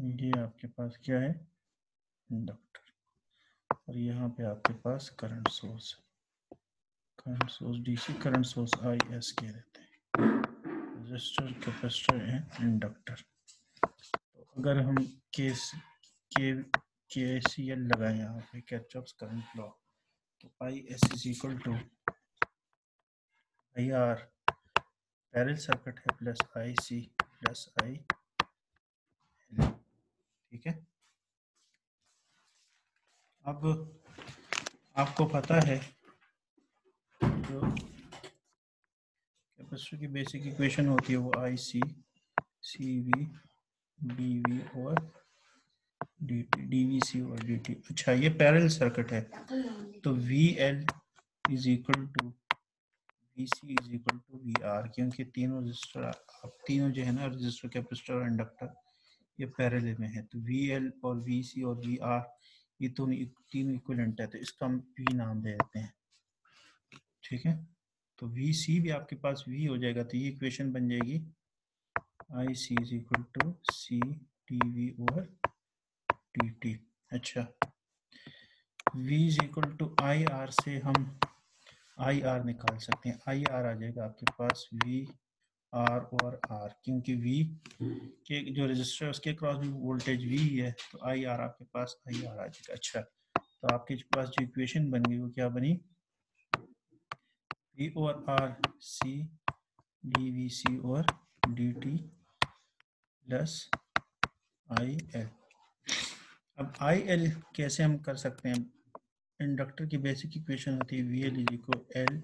ये आपके पास क्या है? इंडक्टर। और यहाँ पे आपके पास current source current source DC current source I S के रहते हैं। Resistor capacitor and inductor. तो अगर हम केस, के के सी एल लगाए यहाँ पे कैचअप्स करंट लॉ तो I S is equal to I R parallel circuit है plus I C plus I ठीक है? अब आपको पता है जो कैपेसिटर की बेसिक इक्वेशन होती है वो I C C V D V और D T D V C और डी टी अच्छा ये पैरल सर्किट है। तो V L is equal to V C is equal to V R क्योंकि तीनों रजिस्टर आप तीनों जो है ना रजिस्टर कैपेसिटर और इंडक्टर ये पैरेलल में है तो वी एल और वी सी और वी आर ये तो तीनों इक्वलेंट है तो इसका हम वी नाम दे देते हैं। ठीक है? तो वी सी भी आपके पास वी हो जाएगा तो ये इक्वेशन बन जाएगी I C is equal to C T V over T T अच्छा। V is equal to I R से हम आई आर निकाल सकते हैं। आई आर आ जाएगा आपके पास वी आर और आर क्योंकि वी के जो रजिस्टर है, उसके क्रॉस भी वोल्टेज वी है तो आई आर आपके पास आई आर आ जाएगा। अच्छा तो आपके पास जो इक्वेशन बन गई, वो क्या बनी? वी और R C D V C और D T plus I L अब आई एल कैसे हम कर सकते हैं? इंडक्टर की बेसिक इक्वेशन होती है V L is equal to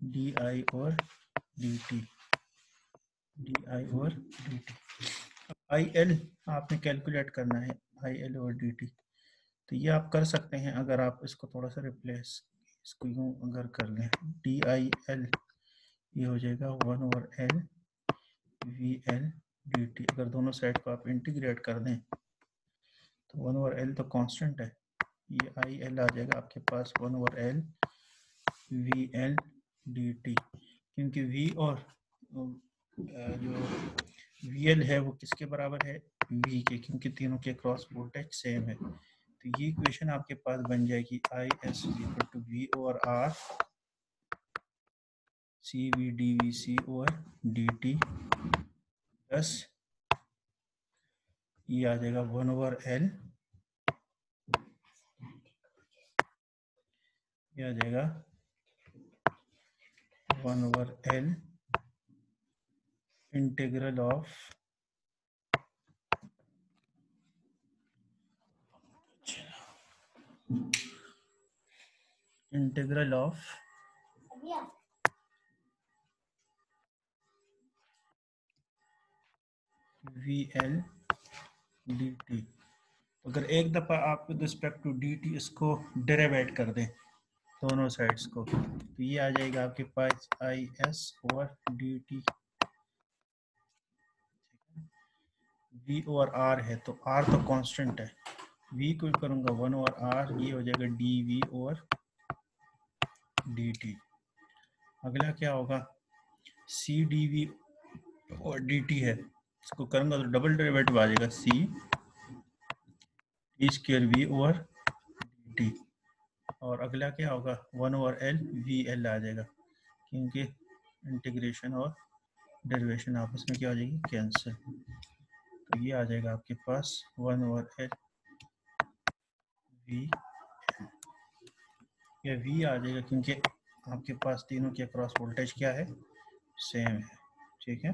L D I D T D I और डी टी आई एल आपने कैलकुलेट करना है आई एल और डी टी तो ये आप कर सकते हैं अगर आप इसको थोड़ा सा रिप्लेस इसको यूँ अगर कर लें डी आई एल ये हो जाएगा one over L V L D T अगर दोनों साइड को आप इंटीग्रेट कर दें तो वन ओवर एल तो कांस्टेंट है, ये आई एल आ जाएगा आपके पास one over L V L D T क्योंकि वी और जो वी एल है वो किसके बराबर है? वी के, क्योंकि तीनों के क्रॉस वोल्टेज सेम है। तो ये इक्वेशन आपके पास बन जाएगी I S equal to V और R C V D V C और डी टी प्लस ये आ जाएगा वन ओवर एल ये आ जाएगा one over L integral of integral of L D T अगर एक दफ़ा आप with respect to D T इसको डेरेवेट कर दें, दोनों साइड्स को तो ये आ जाएगा आपके पास आई एस और डी टी वी और आर है तो आर तो कांस्टेंट है। वी को करूँगा वन और आर ये हो जाएगा डी वी और डी टी अगला क्या होगा? सी डी वी और डी टी है। इसको करूँगा तो डबल डेरिवेटिव आ जाएगा सी टी स्क्र वी और डी टी और अगला क्या होगा? One over L V L आ जाएगा। क्योंकि इंटीग्रेशन और डेरिवेशन आपस में क्या हो जाएगी? कैंसिल तो ये आ जाएगा आपके पास वन ओवर एल वी ये वी आ जाएगा क्योंकि आपके पास तीनों के क्रॉस वोल्टेज क्या है? सेम है। ठीक है?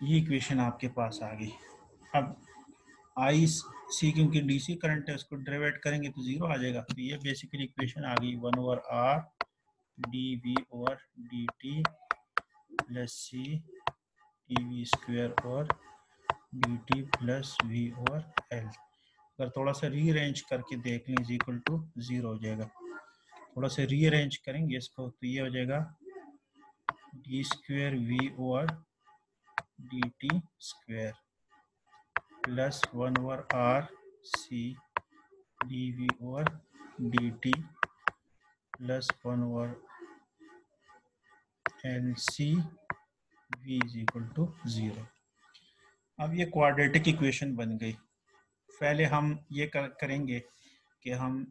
ये इक्वेशन आपके पास आ गई। अब आई सी क्योंकि डीसी करंट है, उसको डेरिवेट करेंगे तो ज़ीरो आ जाएगा। तो ये बेसिकली इक्वेशन आ गई one over R D V over D T plus C V square और डी टी प्लस वी और एल अगर थोड़ा सा रीअरेंज करके देख लें इज़ इक्वल टू ज़ीरो हो जाएगा। थोड़ा सा रीअरेंज करेंगे इसको तो ये हो जाएगा डी स्क्वेयर वी और D T square plus one over R C D V और D T plus one over L C v is equal to 0 अब ये क्वाड्रेटिक इक्वेशन बन गई। पहले हम ये कर, करेंगे कि हम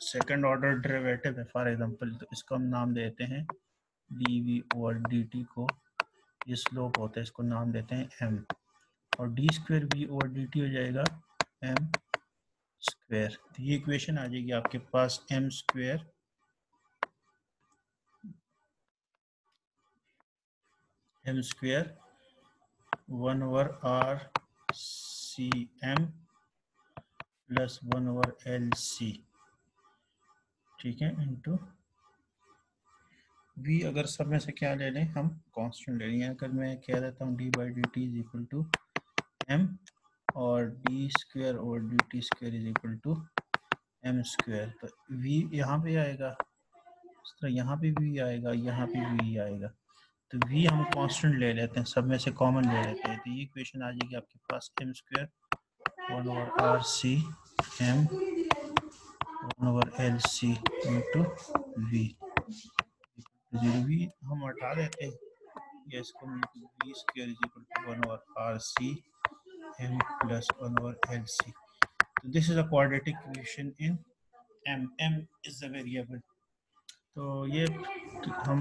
सेकंड ऑर्डर डेरिवेटिव है फॉर एग्जांपल तो इसको हम नाम देते हैं डी वी और डी टी को। ये स्लोप होता है इसको नाम देते हैं एम और डी स्क्वेयर वी और डी टी हो जाएगा एम स्क्वेयर तो ये इक्वेशन आ जाएगी आपके पास M square M square one over R C M plus one over L C ठीक है इंटू वी अगर सब में से क्या ले लें, हम कांस्टेंट ले लें। अगर मैं कह देता हूँ D by D T is equal to M और डी स्क्वेयर और D T square is equal to M square तो वी यहाँ पे आएगा, इस तरह यहाँ पे भी आएगा, यहाँ पे भी आएगा। तो v हम कांस्टेंट ले लेते हैं, सब में से कॉमन ले लेते हैं। तो ये इक्वेशन आ जाएगी आपके पास M square one over R C M one over L C into V zero V हम हटा देते हैं। या इसको V square is equal to one over R C M plus one over L C तो this is a quadratic equation in M M is the variable तो ये हम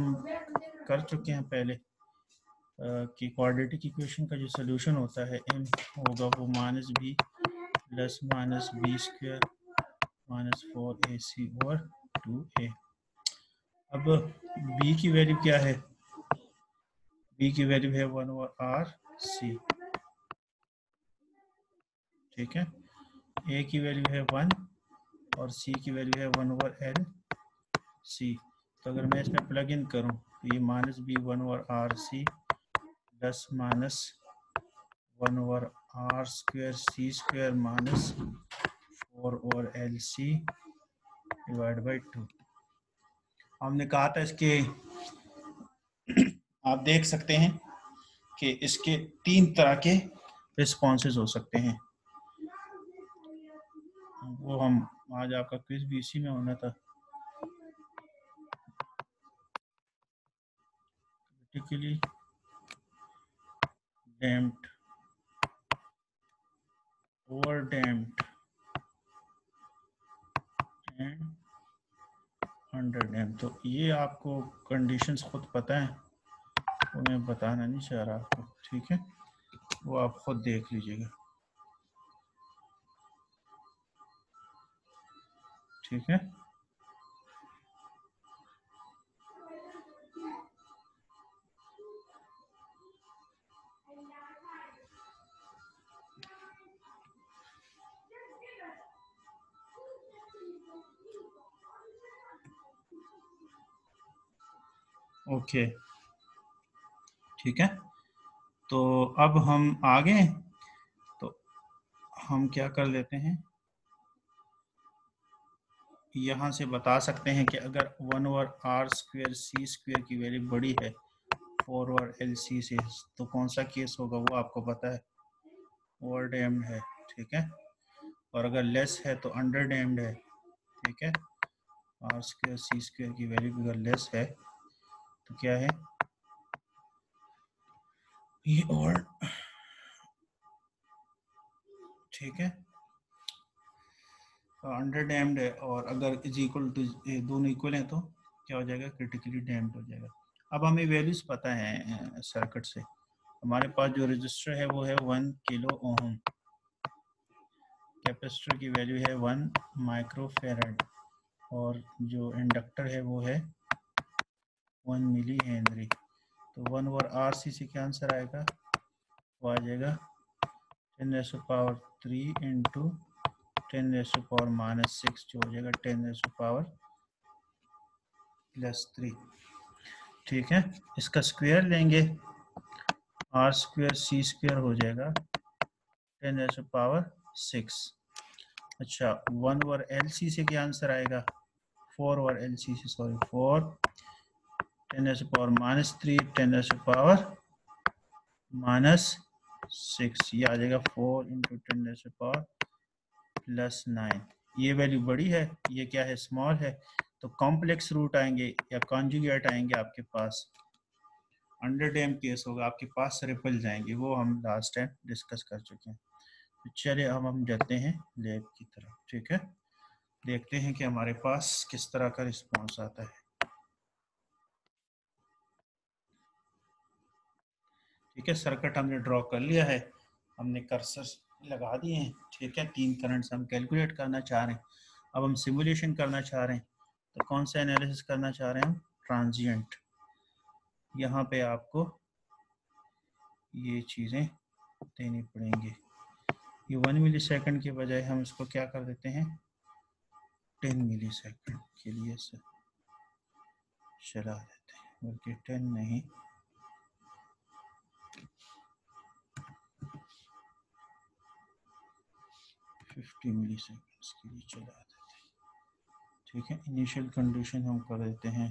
कर चुके हैं पहले कि क्वाड्रेटिक इक्वेशन का जो सोल्यूशन होता है एम होगा वो minus B plus minus B square minus four A C और टू ए अब बी की वैल्यू क्या है? बी की वैल्यू है वन ओवर आर सी ठीक है? ए की वैल्यू है वन और सी की वैल्यू है वन ओवर एल सी तो अगर मैं इसमें प्लग इन करूँ ये minus B one over R C, plus minus one over R square, C square minus four over L C divide by two. हमने कहा था इसके, आप देख सकते हैं कि इसके तीन तरह के रिस्पॉन्सेज हो सकते हैं। वो हम, आज आपका क्विज भी इसी में होना था। Critically damped. Over damped. And under damp तो ये आपको कंडीशंस खुद पता है। वो मैं बताना नहीं चाह रहा आपको, ठीक है? वो आप खुद देख लीजिएगा। ठीक है? ओके। ठीक है। तो अब हम आगे। तो हम क्या कर लेते हैं? यहाँ से बता सकते हैं कि अगर one over R square C square की वैल्यू बड़ी है, फोर ओवर एल सी से तो कौन सा केस होगा वो आपको पता है। ओवर डैम्ड है, ठीक है। और अगर लेस है तो अंडर डैम्ड है, ठीक है। आर स्क्वेयर सी स्क्वेयर की वैल्यू अगर लेस है तो क्या है? ये और ठीक है। अंडर तो डैम्ड है और अगर इज़ इक्वल टू दोनों इक्वल हैं तो क्या हो जाएगा? क्रिटिकली डैम्ड हो जाएगा। अब हमें वैल्यूज़ पता है सर्किट से। हमारे पास जो रजिस्टर है वो है वन किलो ओम कैपेसिटर की वैल्यू है वन माइक्रोफेरेड और जो इंडक्टर है वो है वन मिली हेनरी। तो one over R C C क्या आंसर आएगा, वो आ जाएगा ten raise power three into ten raise power minus six जो हो जाएगा ten raise power plus three ठीक है, इसका स्क्वायर लेंगे आर स्क्वायर सी स्क्वायर हो जाएगा टेन रेस पावर सिक्स अच्छा वन ओवर एल सी से क्या आंसर आएगा फोर ओवर एल सी से sorry four ten raise power minus three, ten raise power minus six, ये आ जाएगा four into ten raise power plus nine ये value बड़ी है, ये क्या है स्मॉल है तो कॉम्प्लेक्स रूट आएँगे या कॉन्जुगेट आएँगे आपके पास। अंडर एम केस होगा, आपके पास रिपल जाएँगे, वो हम लास्ट टाइम डिस्कस कर चुके हैं। तो चलिए अब हम जाते हैं लैब की तरफ़, ठीक है? देखते हैं कि हमारे पास किस तरह का रिस्पॉन्स आता है। ठीक है सर्किट हमने ड्रॉ कर लिया है। हमने कर्सर लगा दिए हैं, ठीक है, तीन करंट्स हम कैलकुलेट करना चाह रहे हैं। अब हम सिमुलेशन करना चाह रहे हैं। तो कौन सा एनालिसिस करना चाह रहे हैं हम? ट्रांजिएंट यहाँ पे आपको ये चीज़ें देनी पड़ेंगी। ये वन मिली सेकेंड के बजाय हम इसको क्या कर देते हैं? टेन मिली सेकेंड के लिए से चला देते हैं। बल्कि टेन नहीं। फिफ्टी मिली सेकेंड्स के लिए चला देते हैं। ठीक है इनिशियल कंडीशन हम कर देते हैं।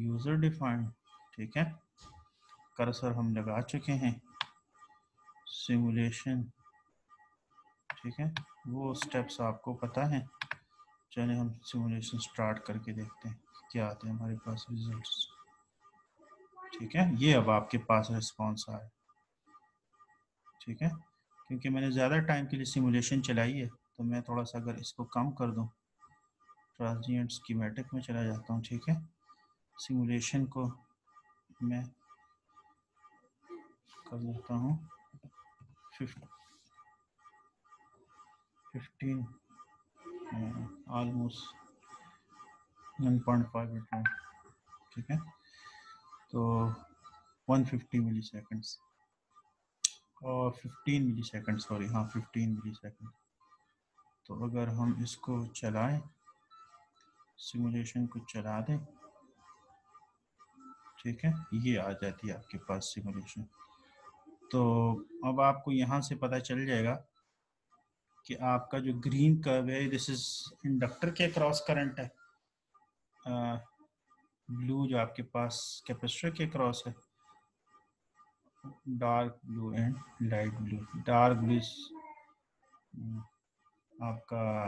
यूज़र डिफाइंड ठीक है। कर्सर हम लगा चुके हैं। सिमुलेशन ठीक है। वो स्टेप्स आपको पता है। चले हम सिमुलेशन स्टार्ट करके देखते हैं क्या आते हैं हमारे पास रिजल्ट्स ठीक है, ये अब आपके पास रिस्पॉन्स आए ठीक है क्योंकि मैंने ज़्यादा टाइम के लिए सिमुलेशन चलाई है तो मैं थोड़ा सा अगर इसको कम कर दूँ ट्रांजिएंट स्कीमेटिक में चला जाता हूँ, ठीक है? सिमुलेशन को मैं कर देता हूँ। Fifteen almost one point five ठीक है? तो one fifty milliseconds 15 millisecond sorry हाँ 15 मिली सेकेंड तो अगर हम इसको चलाएँ सिमुलेशन को चला दें, ठीक है, ये आ जाती है आपके पास सिमुलेशन तो अब आपको यहाँ से पता चल जाएगा कि आपका जो ग्रीन कर्व है दिस इज़ इंडक्टर के क्रॉस करंट है। ब्लू जो आपके पास कैपेसिटर के क्रॉस है dark blue and light blue. Dark blue आपका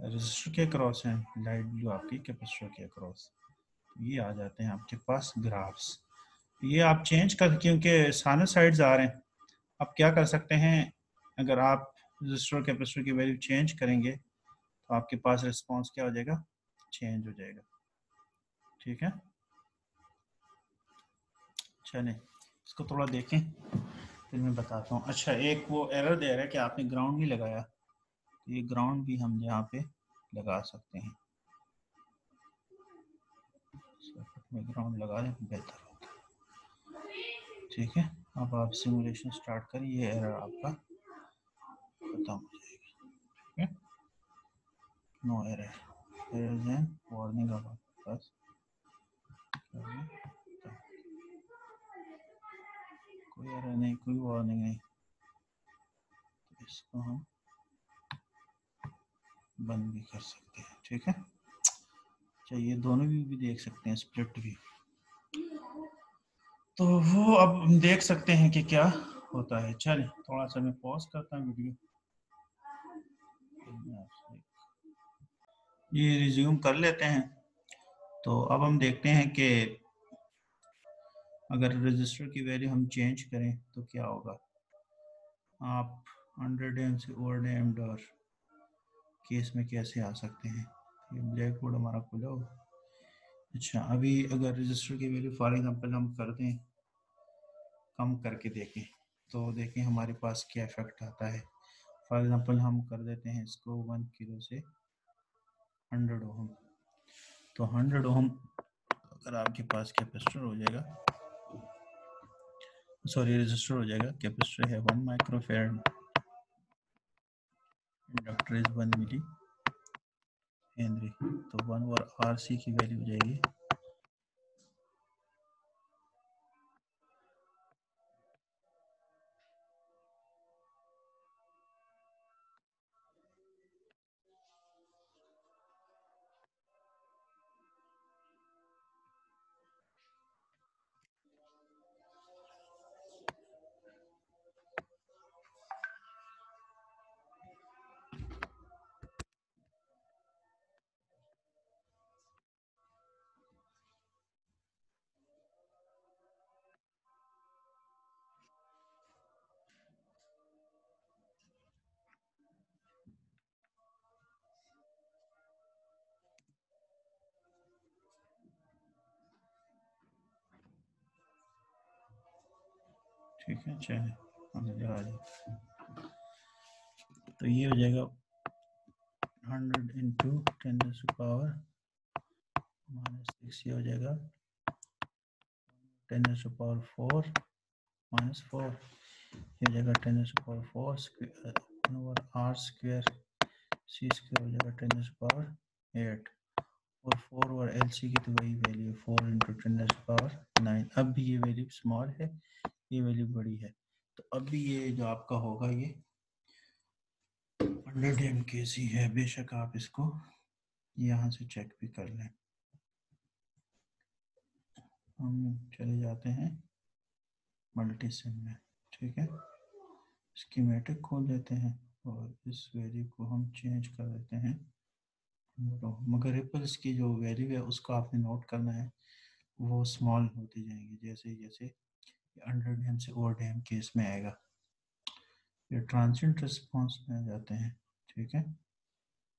रजिस्टर के क्रॉस है, लाइट ब्लू आपकी कैपेसिटर के क्रॉस। ये आ जाते हैं आपके पास ग्राफ्स। ये आप चेंज कर, क्योंकि साइड्स आ रहे हैं, आप क्या कर सकते हैं, अगर आप रजिस्टर कैपेसिटर की वैल्यू चेंज करेंगे तो आपके पास रिस्पांस क्या हो जाएगा? चेंज हो जाएगा। ठीक है? चलें। इसको थोड़ा देखें, फिर मैं बताता हूँ। अच्छा एक वो एरर दे रहा है कि आपने ग्राउंड नहीं लगाया। तो ये ग्राउंड भी हम यहाँ पे लगा सकते हैं। में ग्राउंड लगा दें बेहतर होगा। ठीक है, अब आप सिमुलेशन स्टार्ट करें ये एरर आपका खत्म हो जाएगी। ठीक है? नो एरर एरर वार्निंग अब बस कोई एरर नहीं, कोई वार्निंग नहीं। तो इसको हम बंद भी कर सकते हैं, ठीक है? चाहिए दोनों व्यू भी देख सकते हैं स्प्लिट भी तो वो अब हम देख सकते हैं कि क्या होता है। चले, थोड़ा सा मैं पॉज करता हूँ वीडियो ये रिज्यूम कर लेते हैं। तो अब हम देखते हैं कि अगर रजिस्टर की वैल्यू हम चेंज करें तो क्या होगा? आप हंड्रेड एम से ओवर एम्ड और केस में कैसे आ सकते हैं? ये ब्लैक बोर्ड हमारा खुला हो। अच्छा अभी अगर रजिस्टर की वैल्यू फॉर एग्जांपल हम कर दें, कम करके देखें तो देखें हमारे पास क्या इफ़ेक्ट आता है। फॉर एग्जांपल हम कर देते हैं इसको वन किलो से हंड्रेड ओम तो हंड्रेड ओम अगर आपके पास कैपेसिटर हो जाएगा सॉरी रजिस्टर हो जाएगा कैपेसिटर है one microfarad inductor is one millihenry तो वन और आर सी की वैल्यू हो जाएगी. ठीक है चाहे आ जाए तो ये हो जाएगा hundred into ten power minus six ये हो जाएगा ten power four minus four ये हो जाएगा ten power four square over R square C square हो जाएगा टेन पावर एट और फोर और एल सी की तो वही value four into ten power nine अब भी ये वैल्यू स्मॉल है ये वैल्यू बड़ी है। तो अभी ये जो आपका होगा ये हंड्रेड एम के सी है, बेशक आप इसको यहाँ से चेक भी कर लें। हम चले जाते हैं मल्टी सिम में, ठीक है? इसकी स्कीमेटिक खोल देते हैं और इस वैल्यू को हम चेंज कर देते हैं। तो मगर रिपल्स की जो वैल्यू है, उसको आपने नोट करना है, वो स्मॉल होती जाएँगी जैसे जैसे अंडर डैम से ओवर डैम केस में आएगा। ये ट्रांसेंट रिस्पॉन्स में आ जाते हैं, ठीक है?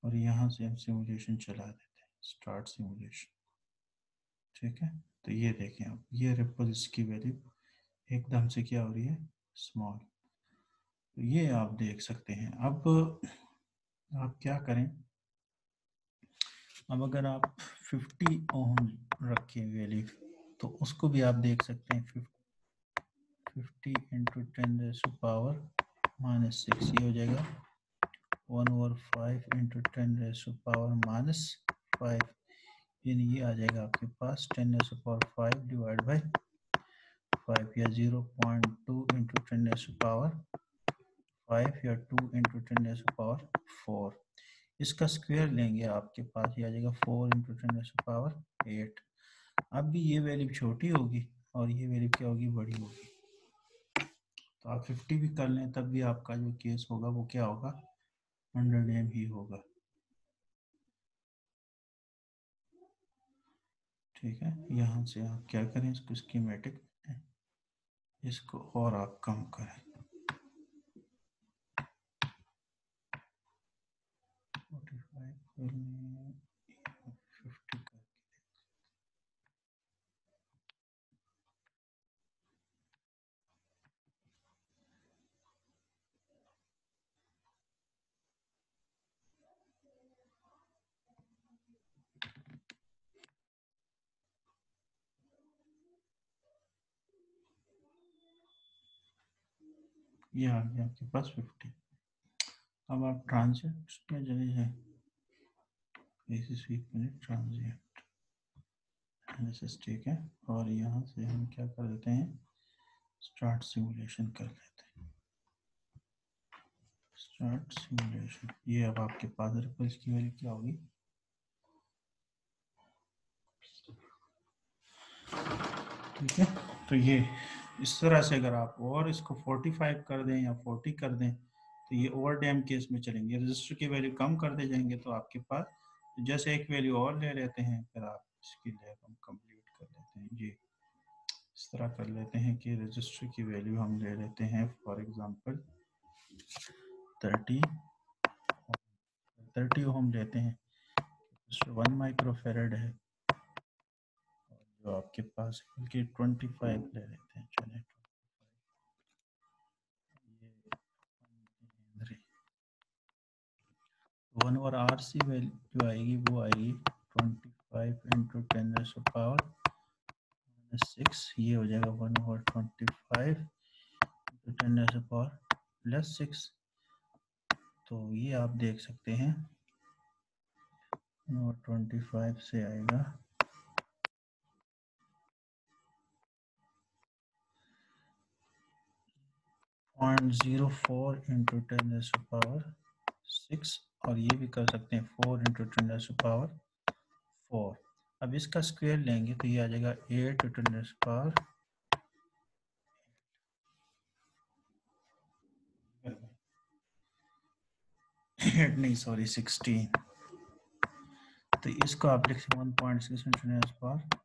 और यहाँ से हम सिमुलेशन चला देते हैं स्टार्ट सिमुलेशन ठीक है? तो ये देखें आप, ये रिपल्स की वैल्यू एकदम से क्या हो रही है? स्मॉल तो ये आप देख सकते हैं। अब आप क्या करें? अब अगर आप 50 ओम रखें वैल्यू तो उसको भी आप देख सकते हैं fifty into ten power minus six ये हो जाएगा one over five into ten power minus five यानी ये आ जाएगा आपके पास ten power five divide by five या zero point two into ten power five या two into ten power four इसका स्क्वायर लेंगे आपके पास, ये आ जाएगा four into ten power eight अब भी ये वैल्यू छोटी होगी और ये वैल्यू क्या होगी? बड़ी होगी। तो आप 50 भी कर लें, तब भी आपका जो केस होगा वो क्या होगा? 100 एम ही होगा। ठीक है, यहाँ से आप क्या करें? इसको स्कीमेटिक इसको और आप कम करें। ये आ गया आपके पास फिफ्टी अब आप ट्रांजिट में चले जाए ट्रांजिट एनालिसिस ठीक है? और यहाँ से हम क्या कर देते हैं? स्टार्ट सिमुलेशन कर लेते हैं। स्टार्ट सिमुलेशन ये अब आपके पास रिपल्स की वैल्यू क्या होगी? ठीक है? तो ये इस तरह से अगर आप और इसको 45 कर दें या 40 कर दें तो ये ओवर डैम केस में चलेंगे। रजिस्टर की वैल्यू कम कर दे जाएँगे तो आपके पास जैसे एक वैल्यू और ले लेते हैं, फिर आप इसकी लैब हम कंप्लीट कर लेते हैं। जी, इस तरह कर लेते हैं कि रजिस्टर की वैल्यू हम ले लेते हैं फॉर एग्जांपल थर्टी थर्टी हम लेते हैं। वन माइक्रोफेरेड है। जो आपके पास बल्कि ट्वेंटी फाइव ले लेते हैं, चले वन और आर सी वैल्यू आएगी, वो आएगी twenty five into ten power minus six ये हो जाएगा one over twenty five into ten power plus six तो ये आप देख सकते हैं वन और ट्वेंटी फाइव से आएगा। Point zero four into ten power six और ये भी कर सकते हैं four into ten power four अब इसका स्क्वायर लेंगे तो ये आ जाएगा एट टेन पावर एट नहीं सॉरी सिक्सटीन तो इसको आप लिख सकते one point six into power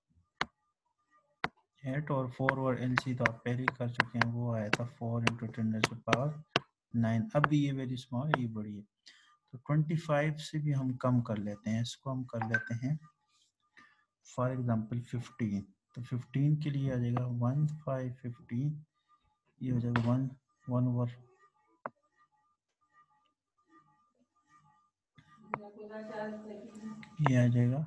eight और फोर और एल सी तो आप पहले ही कर चुके हैं, वो आया था four into ten power nine अब भी ये वेरी स्मॉल है, ये बड़ी है। तो ट्वेंटी फाइव से भी हम कम कर लेते हैं, इसको हम कर लेते हैं फॉर एग्जांपल फिफ्टीन तो फिफ्टीन के लिए आ जाएगा वन फाइव फिफ्टीन ये हो जाएगा वन वन ओवर ये आ जाएगा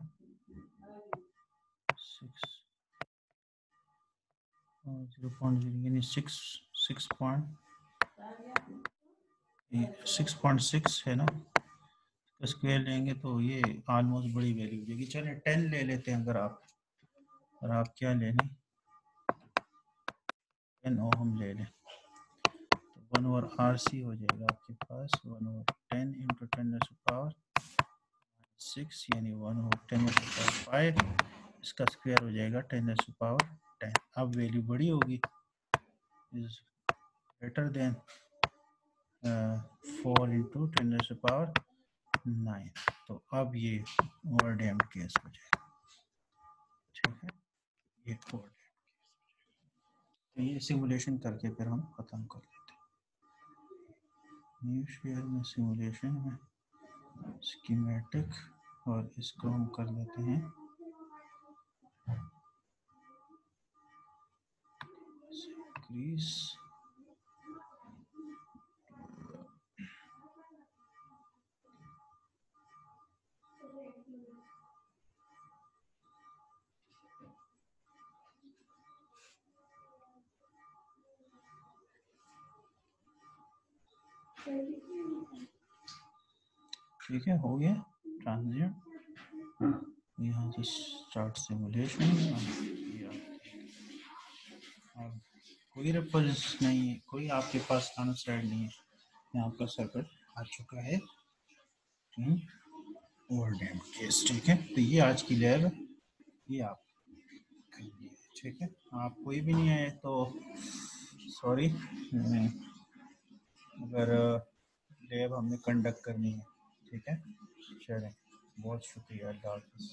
सिक्स ज़ीरो पॉइंट ज़ीरो यानी six six point six point six है ना? स्क्वायर लेंगे तो ये ऑलमोस्ट बड़ी वैल्यू हो जाएगी। चलिए टेन ले लेते हैं अगर आप और आप क्या ले लें? टेन ओ हम ले लें। तो वन ओवर आर सी हो जाएगा आपके पास। One over ten into ten power six यानी one over ten power five इसका स्क्वायर हो जाएगा टेन पावर टेन अब वैल्यू बड़ी होगी। Is greater than four into ten से पावर नाइन तो अब ये ओवर डैम्ड केस हो जाएगा। ठीक है? ये ओवर तो ये सिमुलेशन करके फिर हम ख़त्म कर लेते न्यू शेयर में सिमुलेशन में स्कीमेटिक और इसको हम कर लेते हैं। Increase ठीक है हो गया ट्रांजिट यहाँ से स्टार्ट सिमुलेशन अब कोई रेफरेंस नहीं है, कोई आपके पास अनसाइड नहीं है। यहाँ आपका सर्किट आ चुका है। ओवर डैम केस ठीक है? तो ये आज की लैब ये आप ठीक है? आप कोई भी नहीं आए तो सॉरी अगर लैब हमने कंडक्ट करनी है, ठीक है? चलें, बहुत शुक्रिया अल्लाह हाफिज़।